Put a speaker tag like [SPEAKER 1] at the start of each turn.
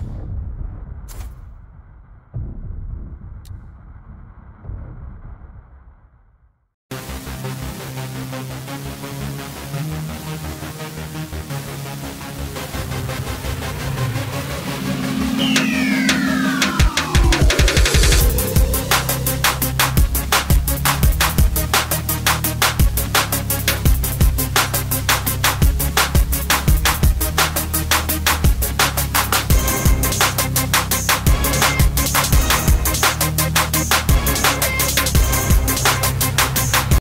[SPEAKER 1] you